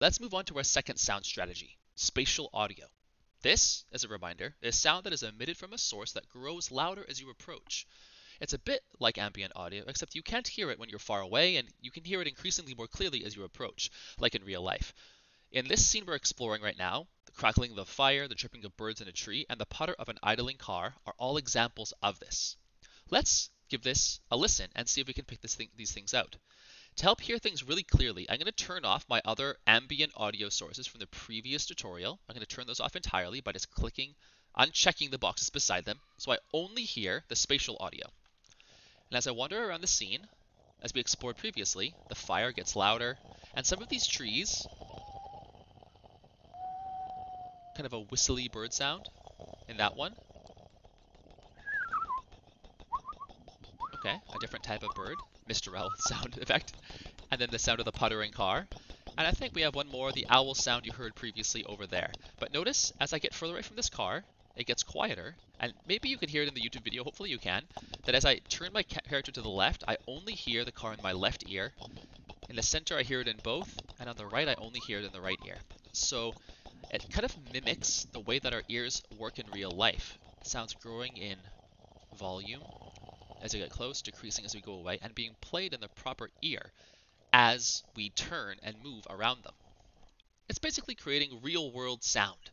let's move on to our second sound strategy, spatial audio. This, as a reminder, is sound that is emitted from a source that grows louder as you approach. It's a bit like ambient audio, except you can't hear it when you're far away, and you can hear it increasingly more clearly as you approach, like in real life. In this scene we're exploring right now, the crackling of the fire, the chirping of birds in a tree, and the putter of an idling car are all examples of this. Let's give this a listen and see if we can pick thing, these things out. To help hear things really clearly, I'm going to turn off my other ambient audio sources from the previous tutorial. I'm going to turn those off entirely by just clicking, unchecking the boxes beside them, so I only hear the spatial audio. And as I wander around the scene, as we explored previously, the fire gets louder, and some of these trees, kind of a whistly bird sound in that one. Okay, a different type of bird, Mistral sound effect. And then the sound of the puttering car. And I think we have one more, the owl sound you heard previously over there. But notice, as I get further away from this car, it gets quieter. And maybe you can hear it in the YouTube video, hopefully you can, that as I turn my character to the left, I only hear the car in my left ear. In the center, I hear it in both, and on the right, I only hear it in the right ear. So it kind of mimics the way that our ears work in real life. Sounds growing in volume as we get close, decreasing as we go away, and being played in the proper ear as we turn and move around them. It's basically creating real world sound.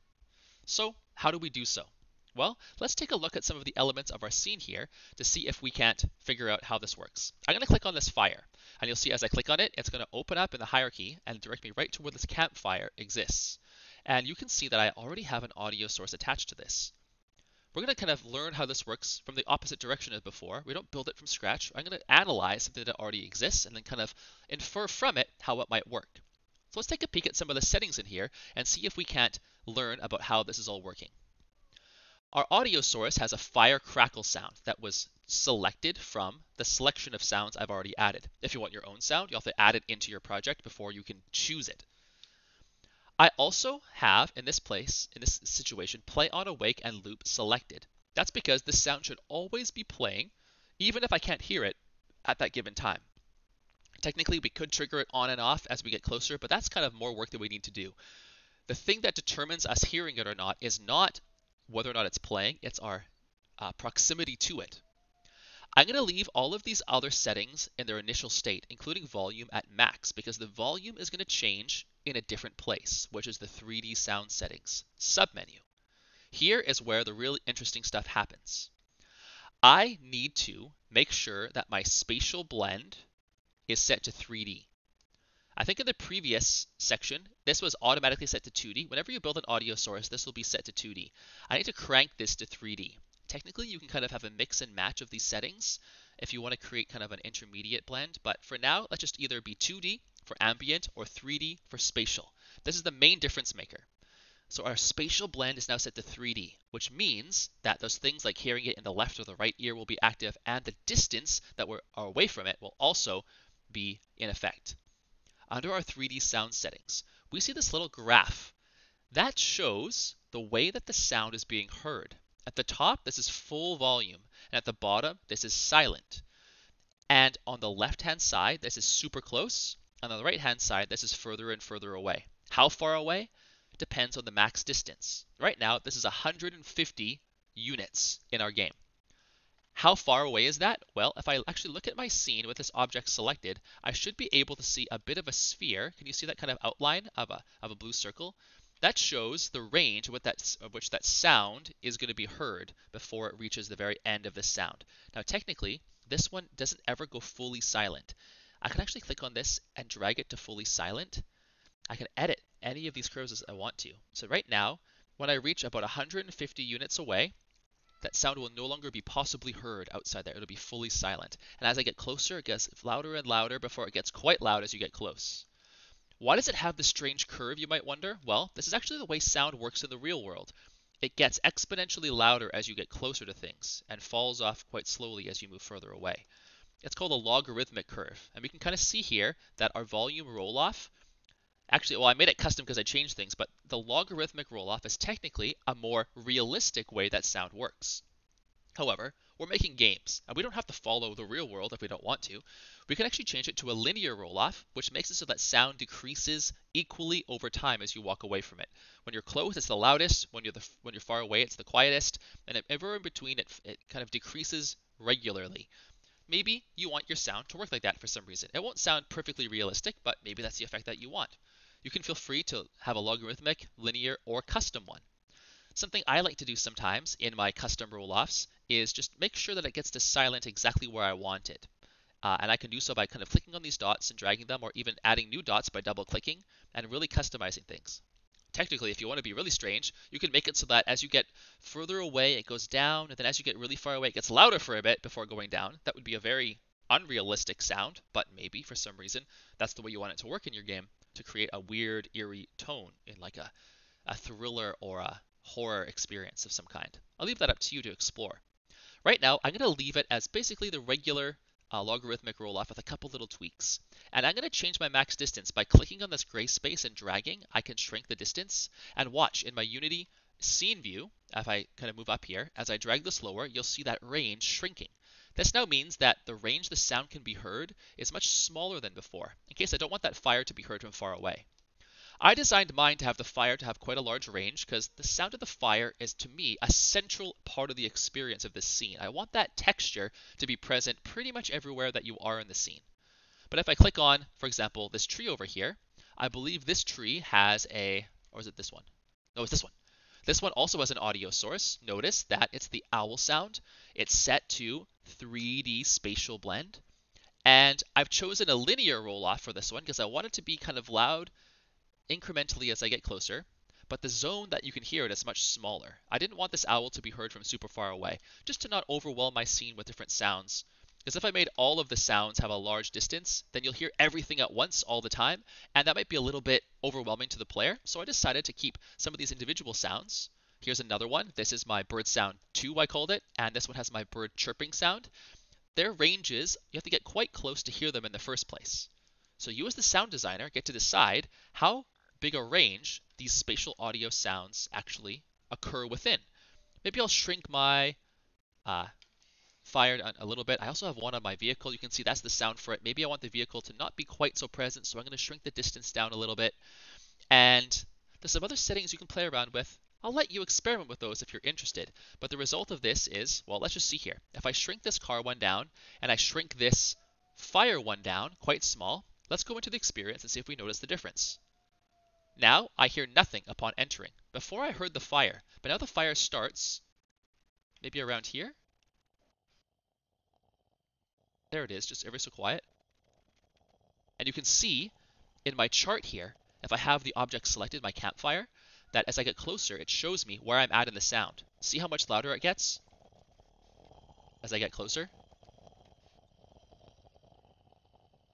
So, how do we do so? Well, let's take a look at some of the elements of our scene here to see if we can't figure out how this works. I'm going to click on this fire, and you'll see as I click on it, it's going to open up in the hierarchy and direct me right to where this campfire exists. And you can see that I already have an audio source attached to this. We're going to kind of learn how this works from the opposite direction as before. We don't build it from scratch. I'm going to analyze something that already exists and then kind of infer from it how it might work. So let's take a peek at some of the settings in here and see if we can't learn about how this is all working. Our audio source has a fire crackle sound that was selected from the selection of sounds I've already added. If you want your own sound, you have to add it into your project before you can choose it. I also have, in this place, in this situation, play on awake and loop selected. That's because the sound should always be playing, even if I can't hear it at that given time. Technically, we could trigger it on and off as we get closer, but that's kind of more work that we need to do. The thing that determines us hearing it or not is not whether or not it's playing, it's our uh, proximity to it. I'm going to leave all of these other settings in their initial state, including volume at max, because the volume is going to change in a different place, which is the 3D sound settings submenu. Here is where the really interesting stuff happens. I need to make sure that my spatial blend is set to 3D. I think in the previous section, this was automatically set to 2D. Whenever you build an audio source, this will be set to 2D. I need to crank this to 3D. Technically, you can kind of have a mix and match of these settings if you want to create kind of an intermediate blend. But for now, let's just either be 2D for ambient or 3D for spatial. This is the main difference maker. So our spatial blend is now set to 3D, which means that those things like hearing it in the left or the right ear will be active and the distance that we're away from it will also be in effect. Under our 3D sound settings, we see this little graph. That shows the way that the sound is being heard. At the top, this is full volume, and at the bottom, this is silent. And on the left-hand side, this is super close. On the right-hand side, this is further and further away. How far away? Depends on the max distance. Right now, this is 150 units in our game. How far away is that? Well, if I actually look at my scene with this object selected, I should be able to see a bit of a sphere. Can you see that kind of outline of a, of a blue circle? That shows the range of, that, of which that sound is going to be heard before it reaches the very end of the sound. Now, technically, this one doesn't ever go fully silent. I can actually click on this and drag it to fully silent. I can edit any of these curves as I want to. So right now, when I reach about 150 units away, that sound will no longer be possibly heard outside there. It'll be fully silent. And as I get closer, it gets louder and louder before it gets quite loud as you get close. Why does it have this strange curve, you might wonder? Well, this is actually the way sound works in the real world. It gets exponentially louder as you get closer to things and falls off quite slowly as you move further away. It's called a logarithmic curve. And we can kind of see here that our volume roll off Actually, well, I made it custom because I changed things, but the logarithmic roll-off is technically a more realistic way that sound works. However, we're making games, and we don't have to follow the real world if we don't want to. We can actually change it to a linear roll-off, which makes it so that sound decreases equally over time as you walk away from it. When you're close, it's the loudest. When you're the, when you're far away, it's the quietest. And ever in between, it, it kind of decreases regularly. Maybe you want your sound to work like that for some reason. It won't sound perfectly realistic, but maybe that's the effect that you want. You can feel free to have a logarithmic, linear, or custom one. Something I like to do sometimes in my custom roll-offs is just make sure that it gets to silent exactly where I want it. Uh, and I can do so by kind of clicking on these dots and dragging them, or even adding new dots by double clicking and really customizing things. Technically, if you want to be really strange, you can make it so that as you get further away, it goes down, and then as you get really far away, it gets louder for a bit before going down. That would be a very unrealistic sound, but maybe for some reason that's the way you want it to work in your game to create a weird, eerie tone in like a, a thriller or a horror experience of some kind. I'll leave that up to you to explore. Right now, I'm going to leave it as basically the regular uh, logarithmic roll off with a couple little tweaks. And I'm going to change my max distance by clicking on this gray space and dragging. I can shrink the distance and watch in my Unity scene view, if I kind of move up here, as I drag this lower, you'll see that range shrinking. This now means that the range the sound can be heard is much smaller than before, in case I don't want that fire to be heard from far away. I designed mine to have the fire to have quite a large range because the sound of the fire is to me a central part of the experience of this scene. I want that texture to be present pretty much everywhere that you are in the scene. But if I click on, for example, this tree over here, I believe this tree has a, or is it this one? No, it's this one. This one also has an audio source. Notice that it's the owl sound. It's set to 3D spatial blend. And I've chosen a linear roll off for this one because I want it to be kind of loud incrementally as I get closer, but the zone that you can hear it is much smaller. I didn't want this owl to be heard from super far away, just to not overwhelm my scene with different sounds. Because if I made all of the sounds have a large distance, then you'll hear everything at once all the time, and that might be a little bit overwhelming to the player. So I decided to keep some of these individual sounds. Here's another one. This is my bird sound 2, I called it, and this one has my bird chirping sound. Their ranges, you have to get quite close to hear them in the first place. So you as the sound designer get to decide how big a range these spatial audio sounds actually occur within. Maybe I'll shrink my uh, fire a little bit. I also have one on my vehicle. You can see that's the sound for it. Maybe I want the vehicle to not be quite so present, so I'm going to shrink the distance down a little bit. And there's some other settings you can play around with. I'll let you experiment with those if you're interested. But the result of this is, well, let's just see here. If I shrink this car one down and I shrink this fire one down, quite small, let's go into the experience and see if we notice the difference. Now I hear nothing upon entering. Before I heard the fire, but now the fire starts maybe around here. There it is, just ever so quiet. And you can see in my chart here, if I have the object selected, my campfire, that as I get closer, it shows me where I'm at in the sound. See how much louder it gets as I get closer?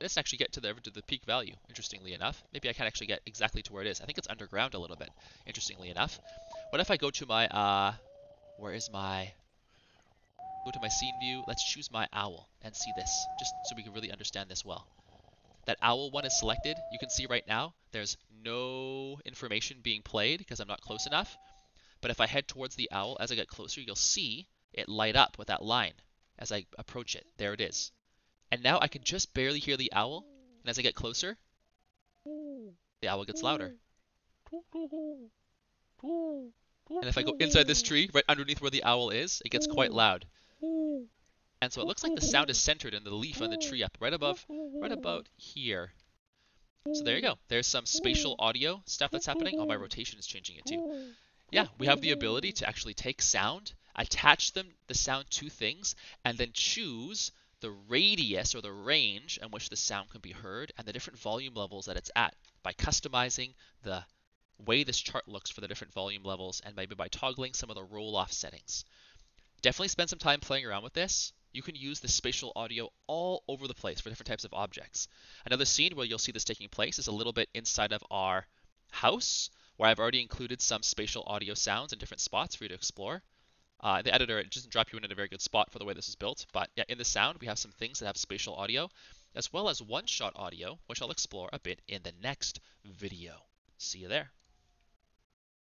Let's actually get to the, to the peak value, interestingly enough. Maybe I can actually get exactly to where it is. I think it's underground a little bit, interestingly enough. What if I go to my, uh, where is my, go to my scene view. Let's choose my owl and see this, just so we can really understand this well. That owl one is selected. You can see right now, there's no information being played because I'm not close enough. But if I head towards the owl, as I get closer, you'll see it light up with that line as I approach it. There it is. And now I can just barely hear the owl. And as I get closer, the owl gets louder. And if I go inside this tree, right underneath where the owl is, it gets quite loud. And so it looks like the sound is centered in the leaf on the tree up right above, right about here. So there you go. There's some spatial audio stuff that's happening. Oh, my rotation is changing it too. Yeah, we have the ability to actually take sound, attach them, the sound to things, and then choose the radius or the range in which the sound can be heard and the different volume levels that it's at by customizing the way this chart looks for the different volume levels and maybe by toggling some of the roll-off settings. Definitely spend some time playing around with this. You can use the spatial audio all over the place for different types of objects. Another scene where you'll see this taking place is a little bit inside of our house, where I've already included some spatial audio sounds in different spots for you to explore. Uh, the editor it doesn't drop you in at a very good spot for the way this is built, but yeah, in the sound we have some things that have spatial audio, as well as one-shot audio, which I'll explore a bit in the next video. See you there.